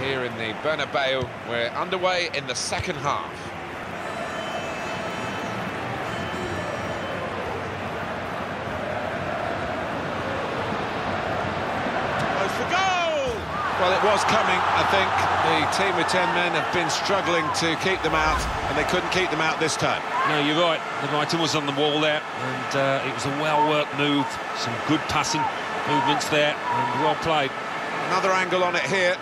here in the Bernabeu. We're underway in the second half. For goal! Well, it was coming, I think. The team of 10 men have been struggling to keep them out, and they couldn't keep them out this time. No, you're right. The writing was on the wall there, and uh, it was a well-worked move. Some good passing movements there, and well played. Another angle on it here.